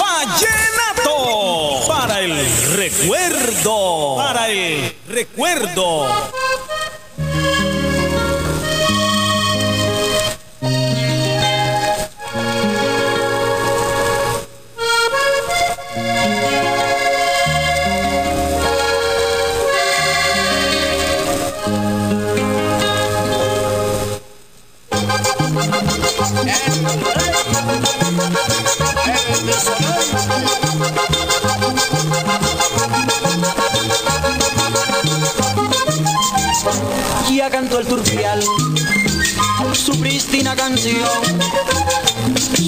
Vallenato para el recuerdo, para el recuerdo. El turpial su prístina canción,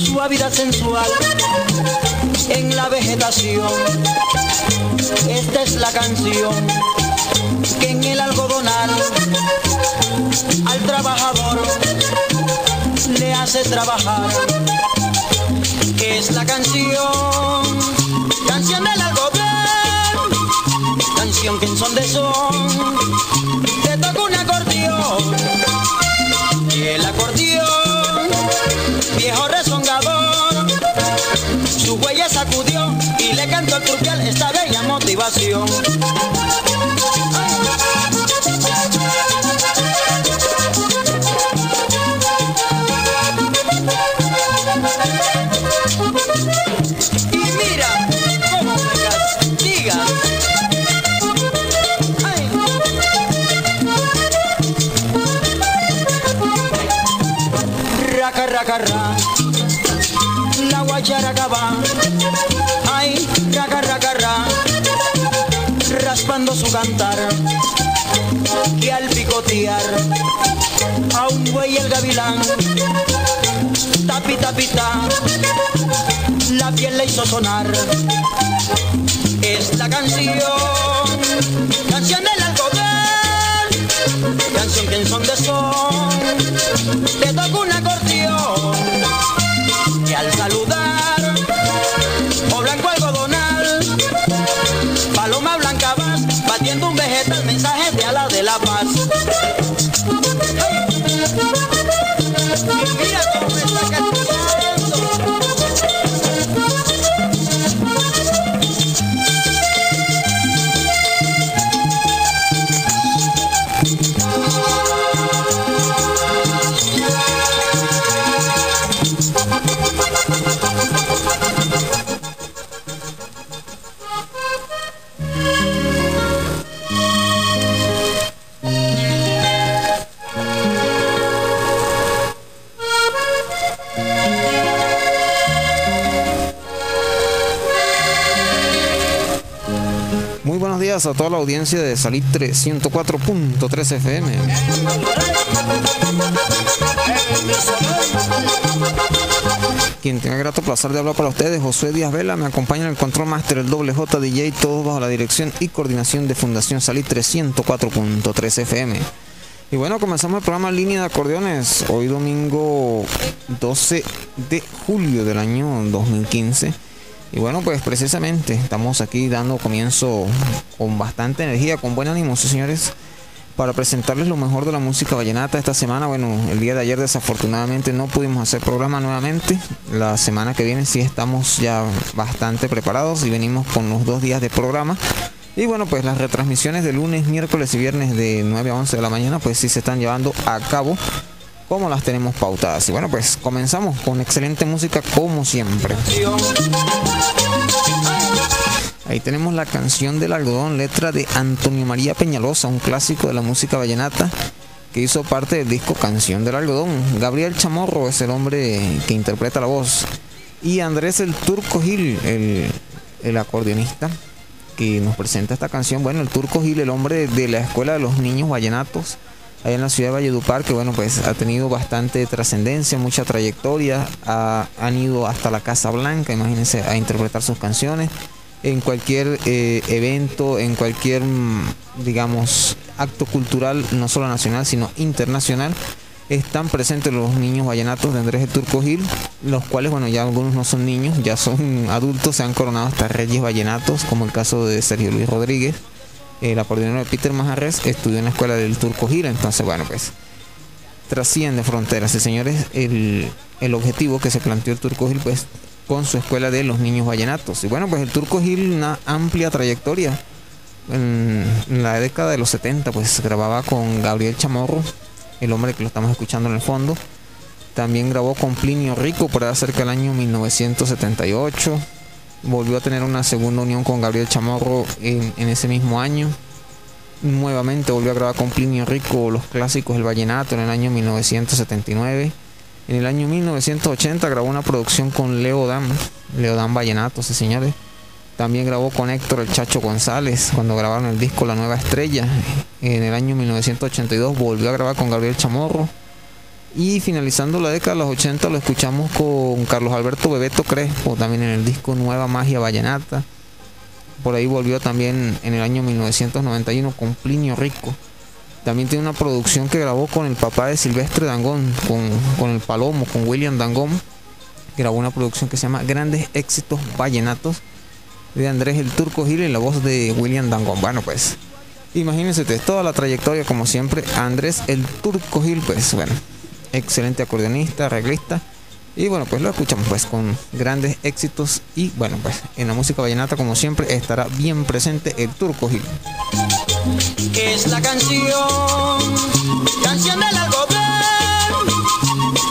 suavidad sensual en la vegetación. Esta es la canción que en el algodonal al trabajador le hace trabajar. Es la canción, canción del algodón, canción que en son de son sacudió y le cantó al turpial esta bella motivación. Y mira cómo me a un buey el gavilán. Tapi, tapita. La piel le hizo sonar. Es la canción. Canción del algodón. A toda la audiencia de Salitre 104.3 FM. Quien tenga grato placer de hablar para ustedes, Josué Díaz Vela, me acompaña en el control master, el doble J DJ, todos bajo la dirección y coordinación de Fundación Salitre 104.3 FM. Y bueno, comenzamos el programa Línea de Acordeones, hoy domingo 12 de julio del año 2015. Y bueno, pues precisamente estamos aquí dando comienzo con bastante energía, con buen ánimo, señores, para presentarles lo mejor de la música vallenata esta semana. Bueno, el día de ayer desafortunadamente no pudimos hacer programa nuevamente. La semana que viene sí estamos ya bastante preparados y venimos con los dos días de programa. Y bueno, pues las retransmisiones de lunes, miércoles y viernes de 9 a 11 de la mañana, pues sí se están llevando a cabo como las tenemos pautadas. Y bueno, pues comenzamos con excelente música como siempre. Ahí tenemos la canción del algodón, letra de Antonio María Peñalosa, un clásico de la música vallenata que hizo parte del disco Canción del Algodón. Gabriel Chamorro es el hombre que interpreta la voz. Y Andrés el Turco Gil, el, el acordeonista, que nos presenta esta canción. Bueno, el Turco Gil, el hombre de la Escuela de los Niños Vallenatos, allá en la ciudad de Valledupar, que bueno, pues ha tenido bastante trascendencia, mucha trayectoria, ha- han ido hasta la Casa Blanca, imagínense, a interpretar sus canciones en cualquier eh, evento, en cualquier, mm, digamos, acto cultural, no solo nacional, sino internacional. Están presentes los niños vallenatos de Andrés el Turco Gil, los cuales, bueno, ya algunos no son niños, ya son adultos, se han coronado hasta reyes vallenatos, como el caso de Sergio Luis Rodríguez, el acordeonero de Peter Majarres estudió en la escuela del Turco Gil, entonces bueno pues trasciende fronteras y señores el, el objetivo que se planteó el Turco Gil pues con su escuela de los niños vallenatos. Y bueno, pues el Turco Gil, una amplia trayectoria. En, la década de los 70, pues grababa con Gabriel Chamorro, el hombre que lo estamos escuchando en el fondo. También grabó con Plinio Rico por cerca del año 1978. Volvió a tener una segunda unión con Gabriel Chamorro en, ese mismo año. Nuevamente volvió a grabar con Plinio Rico los clásicos del vallenato en el año 1979 en el año 1980 grabó una producción con Leo Dan, Leo Dan Vallenato, sí señores. También grabó con Héctor el Chacho González cuando grabaron el disco La Nueva Estrella. En el año 1982 volvió a grabar con Gabriel Chamorro. Y finalizando la década de los 80 lo escuchamos con Carlos Alberto Bebeto Crespo, también en el disco Nueva Magia Vallenata. Por ahí volvió también en el año 1991 con Plinio Rico. También tiene una producción que grabó con el papá de Silvestre Dangón, con, el Palomo, con William Dangón. Grabó una producción que se llama Grandes Éxitos Vallenatos de Andrés el Turco Gil en la voz de William Dangón. Bueno, pues imagínense toda la trayectoria como siempre. Andrés el Turco Gil, pues bueno, excelente acordeonista, arreglista. Y bueno, pues lo escuchamos pues con grandes éxitos y bueno, pues en la música vallenata como siempre estará bien presente el Turco Gil es la canción, canción del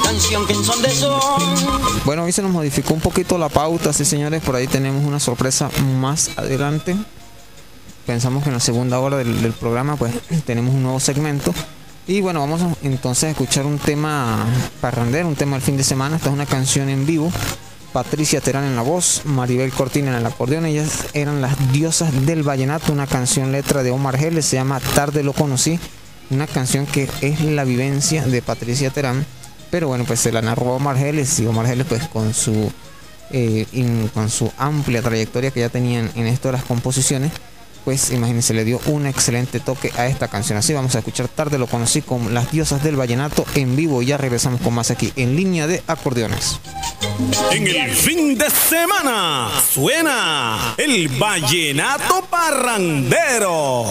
canción que son de son. Bueno, hoy se nos modificó un poquito la pauta, sí señores, por ahí tenemos una sorpresa más adelante. Pensamos que en la segunda hora del, programa pues tenemos un nuevo segmento. Y bueno, vamos entonces a escuchar un tema parrandero, un tema del fin de semana. Esta es una canción en vivo. Patricia Terán en la voz, Maribel Cortina en el acordeón. Ellas eran las diosas del vallenato, una canción letra de Omar Geles, se llama Tarde lo conocí, una canción que es la vivencia de Patricia Terán, pero bueno, pues se la narró Omar Geles y Omar Geles pues con su, eh, con su amplia trayectoria que ya tenían en esto de las composiciones, pues imagínense, le dio un excelente toque a esta canción. Así vamos a escuchar tarde, lo conocí con las diosas del vallenato en vivo ya regresamos con más aquí en línea de acordeones. En el fin de semana suena el vallenato parrandero.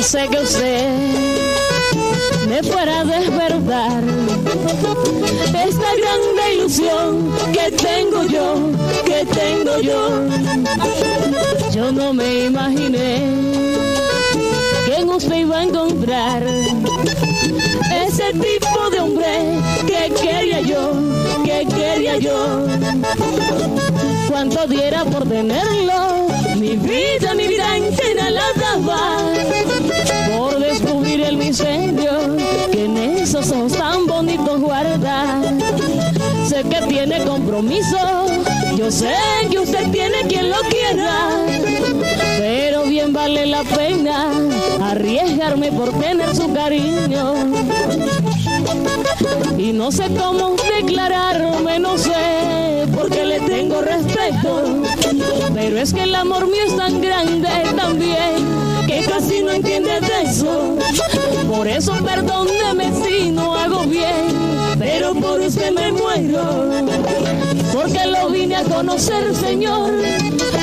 Pensé que usted me fuera a despertar esta grande ilusión que tengo yo, que tengo yo. Yo no me imaginé que en usted iba a encontrar ese tipo hombre que quería yo, que quería yo. Cuánto diera por tenerlo, mi vida, mi vida entera la daba por descubrir el misterio que en esos ojos tan bonitos guarda. Sé que tiene compromiso, yo sé que usted tiene quien lo quiera, pero bien vale la pena arriesgarme por tener su cariño. Y no sé cómo declararme, no sé, porque le tengo respeto. Pero es que el amor mío es tan grande también, que casi no entiende de eso. Por eso perdóneme si no hago bien, pero por usted me muero. Porque lo vine a conocer, Señor,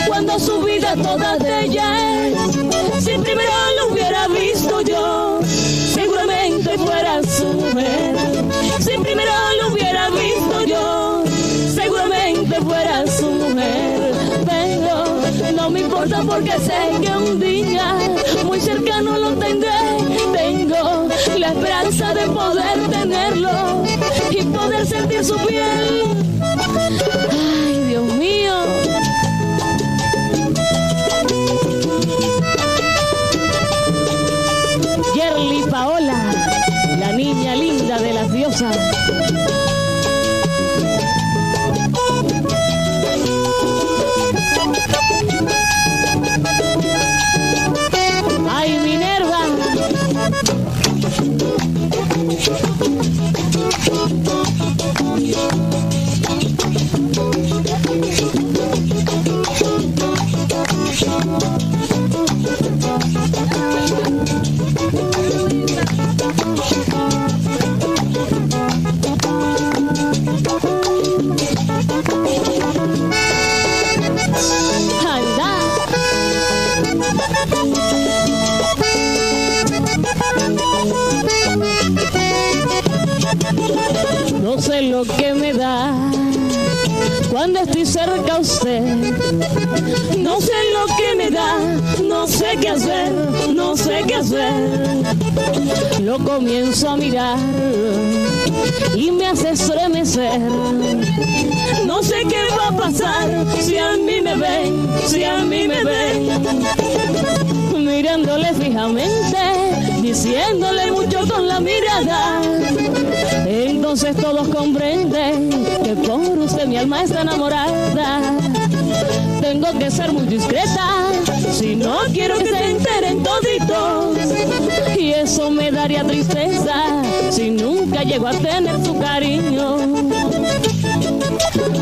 cuando su vida toda de ella es. Si primero lo hubiera visto yo, seguramente fuera su mujer. Si primero lo hubiera visto yo, seguramente fuera su mujer. Pero no me importa porque sé que un día muy cercano lo tendré. Tengo la esperanza de poder tenerlo y poder sentir su piel. Ay, Dios mío. Yerli Paola, la niña linda de las diosas. Cuando estoy cerca a usted. No sé lo que me da, no sé qué hacer, no sé qué hacer. Lo comienzo a mirar y me hace estremecer. No sé qué va a pasar si a mí me ven, si a mí me ven. Mirándole fijamente, diciéndole mucho con la mirada. Entonces todos comprenden que por usted mi alma está enamorada. Tengo que ser muy discreta, si no quiero que se enteren toditos. Y eso me daría tristeza si nunca llego a tener su cariño.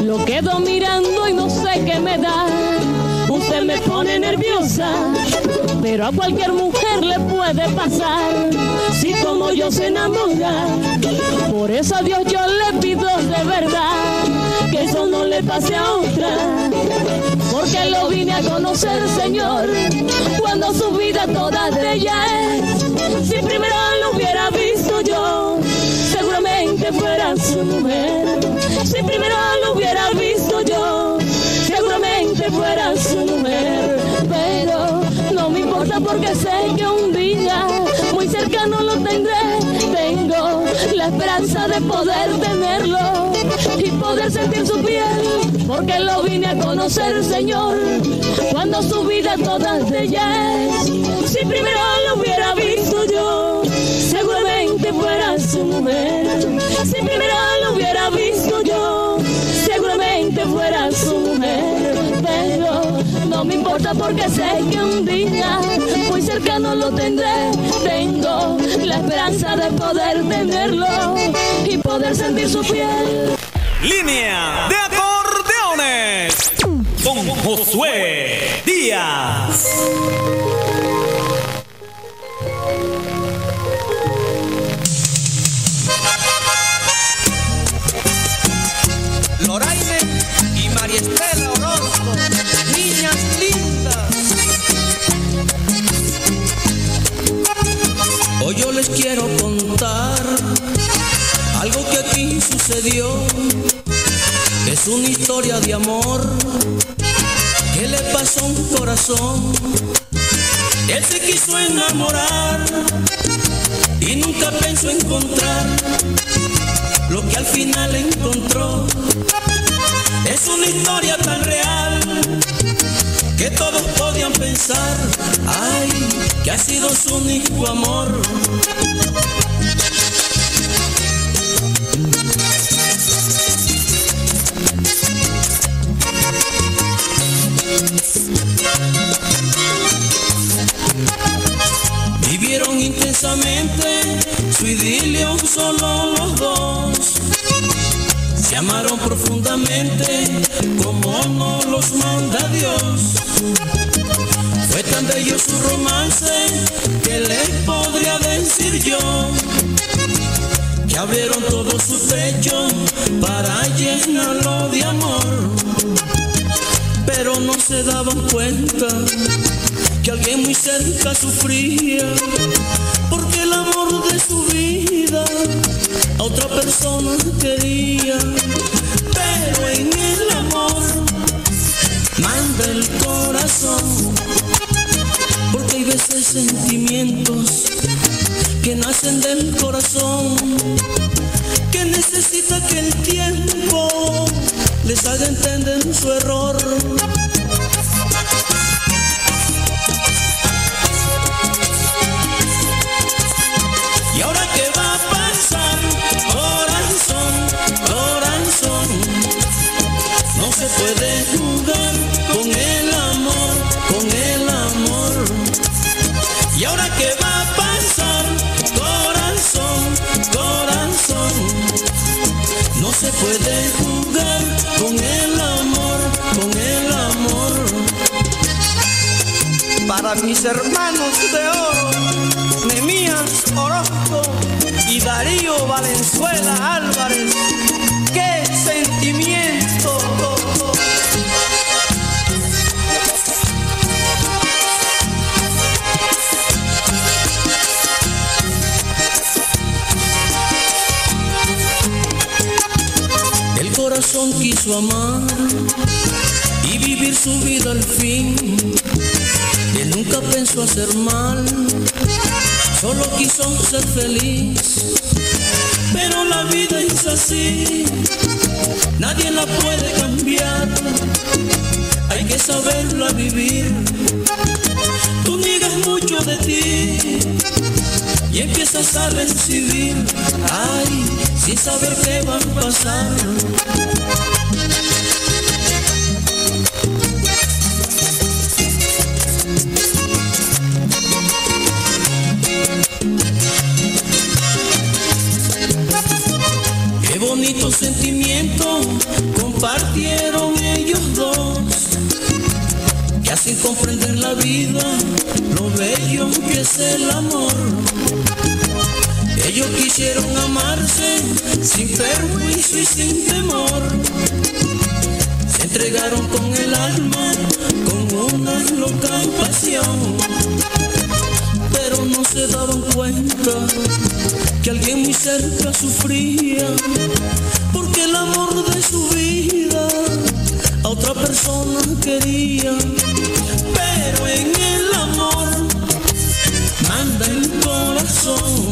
Lo quedo mirando y no sé qué me da. Usted me pone nerviosa, pero a cualquier mujer le puede pasar. Si como yo se enamora, por eso a Dios yo le pido de verdad que eso no le pase a otra. Porque lo vine a conocer, Señor, cuando su vida toda de ella es. Si primero lo hubiera visto yo, seguramente fuera su mujer. Si primero lo hubiera visto fuera su mujer. Pero no me importa porque sé que un día muy cercano lo tendré. Tengo la esperanza de poder tenerlo y poder sentir su piel, porque lo vine a conocer, Señor, cuando su vida toda de ella es. Si primero lo hubiera visto yo, seguramente fuera su mujer. Si primero lo hubiera visto yo, seguramente fuera su. No me importa porque sé que un día muy cercano lo tendré. Tengo la esperanza de poder tenerlo y poder sentir su piel. Línea de acordeones con Josué Díaz. Sucedió. Es una historia de amor que le pasó a un corazón. Él se quiso enamorar y nunca pensó encontrar lo que al final encontró. Es una historia tan real que todos podían pensar, ay, que ha sido su único amor. Solo los dos. Se amaron profundamente como no los manda Dios. Fue tan bello su romance que les podría decir yo que abrieron todo su pecho para llenarlo de amor. Pero no se daban cuenta que alguien muy cerca sufría de su vida a otra persona quería. Pero en el amor manda el corazón porque hay veces sentimientos que nacen del corazón que necesita que el tiempo les haga entender su error. No se puede jugar con el amor, con el amor. ¿Y ahora qué va a pasar? Corazón, corazón. No se puede jugar con el amor, con el amor. Para mis hermanos de oro, Nemías Orozco y Darío Valenzuela Álvarez, quiso amar y vivir su vida al fin. Él nunca pensó hacer mal, solo quiso ser feliz. Pero la vida es así, nadie la puede cambiar. Hay que saberla vivir. Tú niegas mucho de ti y empiezas a recibir, ay, sin saber qué va a pasar. Sin perjuicio y sin temor. Se entregaron con el alma, con una loca pasión. Pero no se daban cuenta que alguien muy cerca sufría, porque el amor de su vida a otra persona quería. Pero en el amor manda el corazón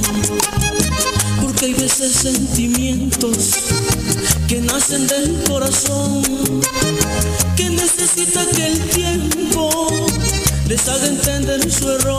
sentimientos que nacen del corazón, que necesita que el tiempo les haga entender su error.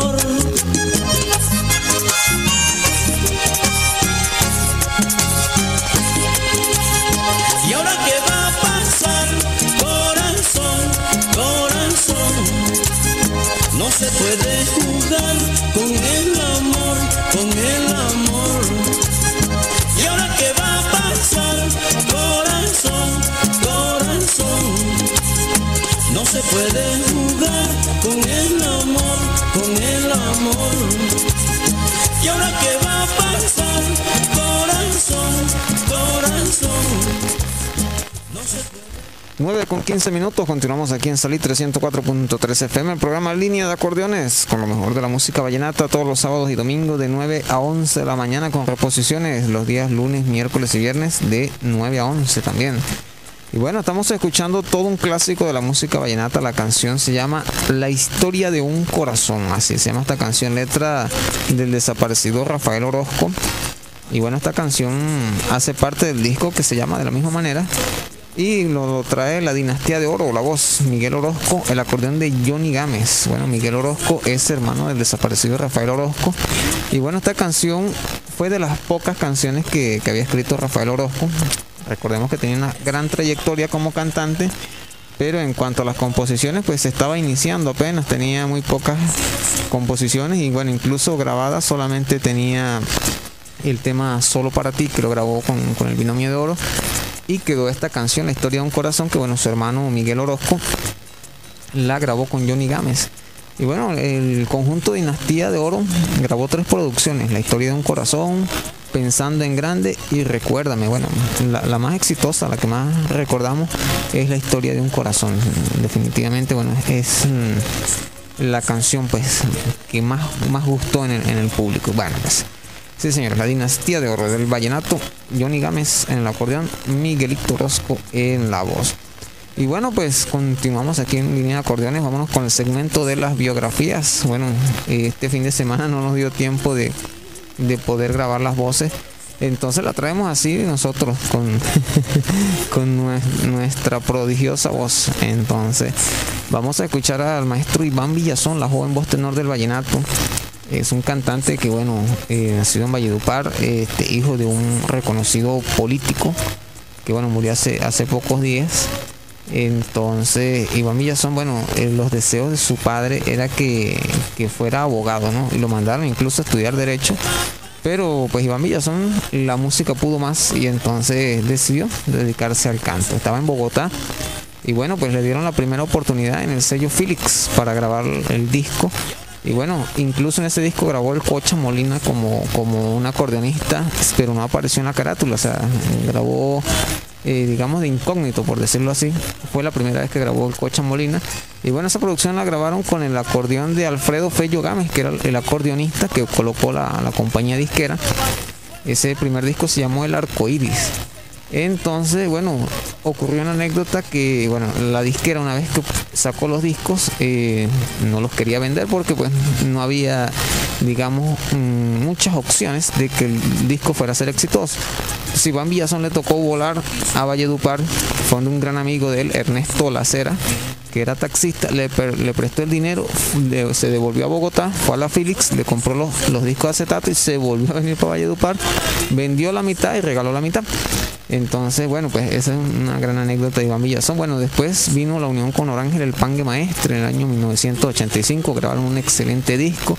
No se puede jugar con el amor, con el amor. ¿Y ahora qué va a pasar? Corazón, corazón. No se puede. 9 con 15 minutos, continuamos aquí en Salit 304.3 FM, el programa Línea de Acordeones, con lo mejor de la música vallenata, todos los sábados y domingos de 9 a 11 de la mañana, con reposiciones los días lunes, miércoles y viernes de 9 a 11 también. Y bueno, estamos escuchando todo un clásico de la música vallenata, la canción se llama La historia de un corazón, así se llama esta canción, letra del desaparecido Rafael Orozco. Y bueno, esta canción hace parte del disco que se llama de la misma manera, y lo trae la dinastía de oro, la voz, Miguel Orozco, el acordeón de Johnny Gámez. Bueno, Miguel Orozco es hermano del desaparecido Rafael Orozco. Y bueno, esta canción fue de las pocas canciones que, que había escrito Rafael Orozco. Recordemos que tenía una gran trayectoria como cantante, pero en cuanto a las composiciones, pues se estaba iniciando apenas, tenía muy pocas composiciones y bueno, incluso grabadas solamente tenía el tema Solo para ti, que lo grabó con, con el binomio de oro y quedó esta canción, La historia de un corazón, que bueno, su hermano Miguel Orozco la grabó con Johnny Gámez. Y bueno, el conjunto Dinastía de Oro grabó tres producciones, La historia de un corazón, Pensando en Grande y Recuérdame. Bueno, la, más exitosa, la que más recordamos, es La historia de un corazón. Definitivamente, bueno, es mm, la canción pues que más, más gustó en el, público. Bueno, pues Sí, señor, la dinastía de oro del vallenato, Johnny Gámez en el acordeón, Miguelito Orozco en la voz. Y bueno, pues continuamos aquí en línea de acordeones, vámonos con el segmento de las biografías. Bueno, este fin de semana no nos dio tiempo de, de poder grabar las voces. Entonces la traemos así nosotros con, con nue- nuestra prodigiosa voz. Entonces vamos a escuchar al maestro Iván Villazón, la joven voz tenor del vallenato. Es un cantante que, bueno, eh, nacido en Valledupar, este, hijo de un reconocido político que, bueno, murió hace, hace pocos días. Entonces, Iván Villazón, bueno, eh, los deseos de su padre era que, que fuera abogado, ¿no? Y lo mandaron incluso a estudiar Derecho. Pero, pues, Iván Villazón, la música pudo más y entonces decidió dedicarse al canto. Estaba en Bogotá y, bueno, pues le dieron la primera oportunidad en el sello Felix para grabar el disco. Y bueno, incluso en ese disco grabó el Cocha Molina como, como un acordeonista, pero no apareció en la carátula, o sea, grabó, eh, digamos, de incógnito, por decirlo así. Fue la primera vez que grabó el Cocha Molina. Y bueno, esa producción la grabaron con el acordeón de Alfredo Fello Gámez, que era el acordeonista que colocó la, la compañía disquera. Ese primer disco se llamó El Arco Iris. Entonces, bueno, ocurrió una anécdota que, bueno, la disquera una vez que sacó los discos eh, no los quería vender porque pues no había, digamos, mm, muchas opciones de que el disco fuera a ser exitoso. Si Iván Villazón le tocó volar a Valledupar, fue un gran amigo de él, Ernesto Lacera, que era taxista, le, prestó el dinero, se devolvió a Bogotá, fue a la Felix, le compró los, los discos de acetato y se volvió a venir para Valledupar, vendió la mitad y regaló la mitad. Entonces, bueno, pues esa es una gran anécdota de Iván Villazón. Bueno, después vino la unión con Orángel el Pangue Maestre en el año 1985, grabaron un excelente disco,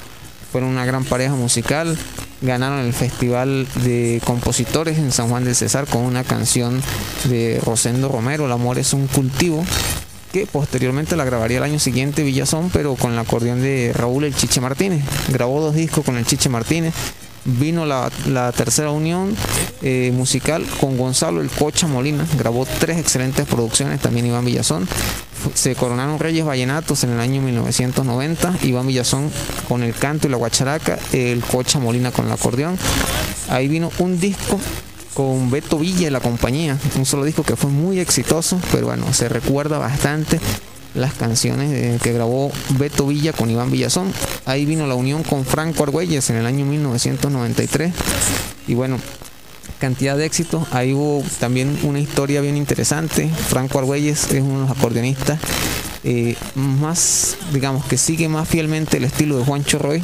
fueron una gran pareja musical, ganaron el Festival de Compositores en San Juan del Cesar con una canción de Rosendo Romero, El amor es un cultivo, que posteriormente la grabaría el año siguiente Villazón, pero con el acordeón de Raúl el Chiche Martínez. Grabó dos discos con el Chiche Martínez vino la, tercera unión eh, musical con Gonzalo El Cocha Molina, grabó tres excelentes producciones, también Iván Villazón. Se coronaron Reyes Vallenatos en el año 1990, Iván Villazón con el canto y la guacharaca, el Cocha Molina con el acordeón. Ahí vino un disco con Beto Villa y la compañía, un solo disco que fue muy exitoso, pero bueno, se recuerda bastante las canciones que grabó Beto Villa con Iván Villazón. Ahí vino la unión con Franco Argüelles en el año 1993. Y bueno, cantidad de éxitos. Ahí hubo también una historia bien interesante. Franco Argüelles es uno de los acordeonistas eh, más, digamos, que sigue más fielmente el estilo de Juancho Roy,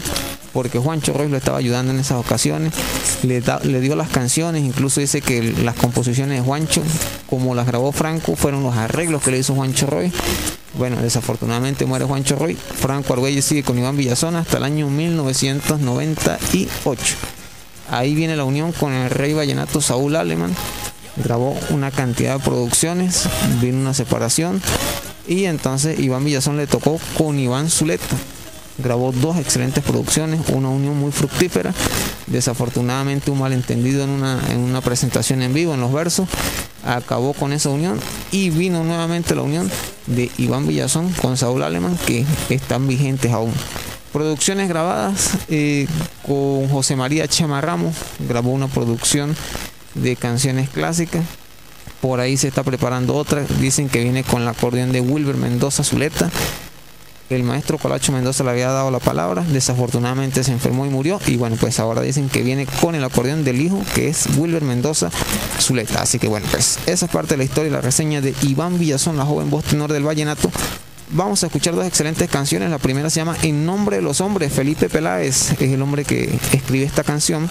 porque Juancho Roy lo estaba ayudando en esas ocasiones, le, dio las canciones, incluso dice que las composiciones de Juancho, como las grabó Franco, fueron los arreglos que le hizo Juancho Roy. Bueno, desafortunadamente muere Juancho Roy. Franco Argüelles sigue con Iván Villazón hasta el año 1998. Ahí viene la unión con el rey vallenato Saúl Alemán. Grabó una cantidad de producciones, vino una separación y entonces Iván Villazón le tocó con Iván Zuleta. Grabó dos excelentes producciones, una unión muy fructífera. Desafortunadamente un malentendido en una, en una presentación en vivo en los versos acabó con esa unión y vino nuevamente la unión de Iván Villazón con Saúl Alemán que están vigentes aún. Producciones grabadas eh, con José María Chema Ramos, grabó una producción de canciones clásicas. Por ahí se está preparando otra, dicen que viene con la acordeón de Wilber Mendoza Zuleta el maestro Colacho Mendoza le había dado la palabra, desafortunadamente se enfermó y murió y bueno, pues ahora dicen que viene con el acordeón del hijo que es Wilber Mendoza Zuleta. Así que bueno, pues esa es parte de la historia y la reseña de Iván Villazón, la joven voz tenor del vallenato. Vamos a escuchar dos excelentes canciones. La primera se llama En nombre de los hombres. Felipe Peláez es el hombre que escribe esta canción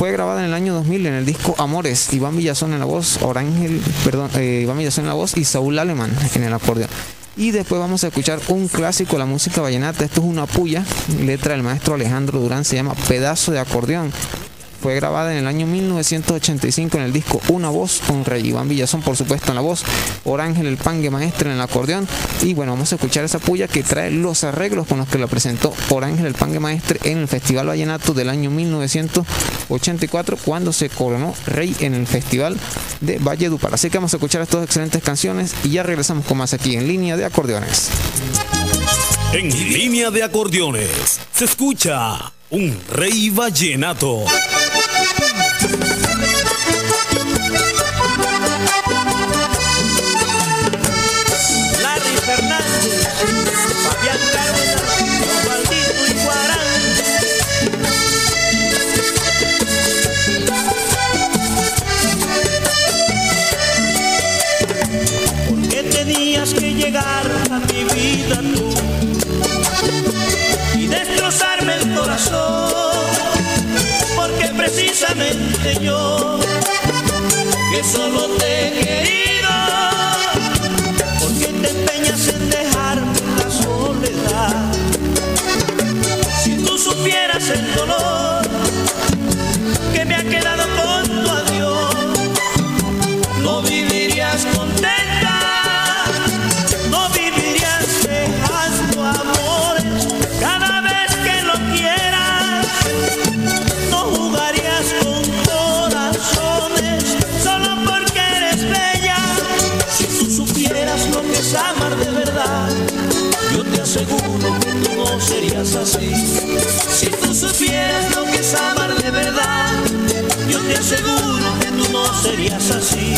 fue grabada en el año 2000 en el disco Amores, Iván Villazón en la voz, Orángel, perdón, eh, Iván Villazón en la voz y Saúl Alemán en el acordeón. Y después vamos a escuchar un clásico la música vallenata. Esto es una puya, letra del maestro Alejandro Durán, se llama Pedazo de acordeón. Fue grabada en el año 1985 en el disco Una Voz con Rey Iván Villazón, por supuesto, en la voz, Orángel el Pangue Maestre en el acordeón. Y bueno, vamos a escuchar esa puya que trae los arreglos con los que la presentó Orángel el Pangue Maestre en el Festival Vallenato del año 1984, cuando se coronó Rey en el Festival de Valledupar. Así que vamos a escuchar estas excelentes canciones y ya regresamos con más aquí en línea de acordeones. En línea de acordeones se escucha un rey vallenato. Llegar a mi vida tú y destrozarme el corazón, porque precisamente yo, que solo te he querido, porque te empeñas en dejarme la soledad. Si tú supieras el dolor que me ha quedado con tu adiós, seguro que tú no serías así.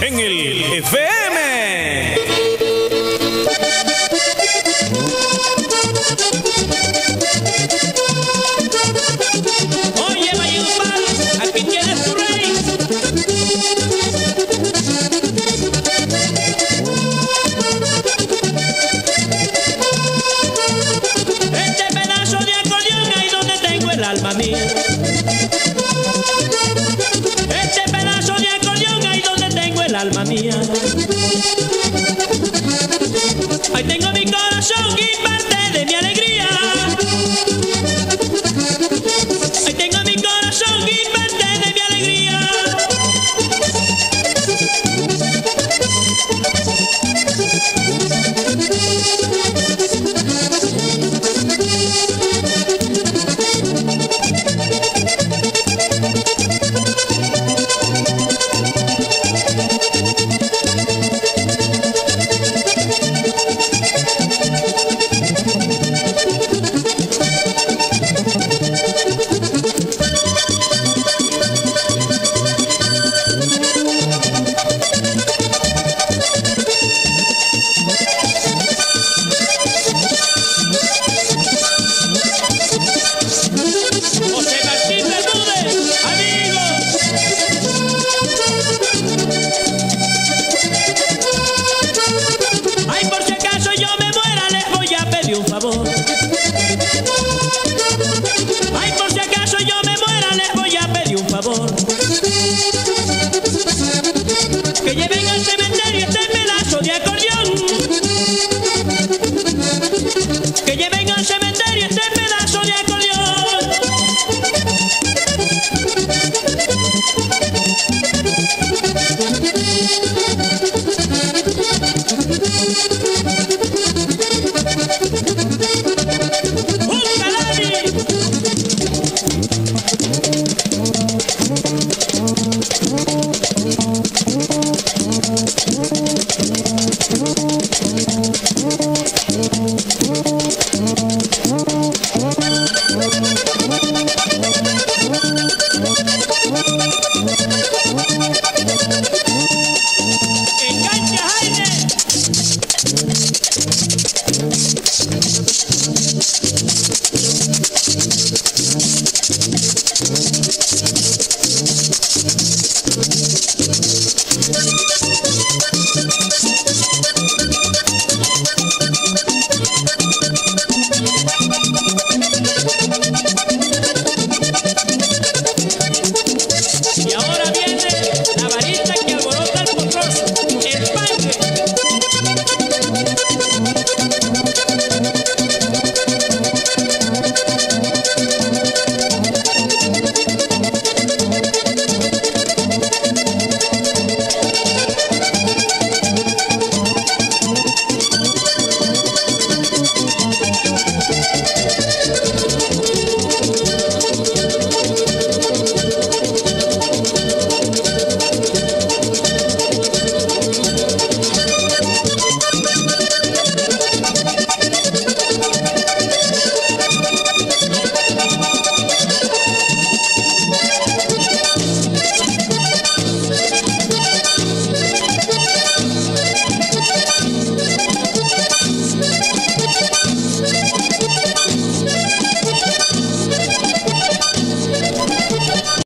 en el FM.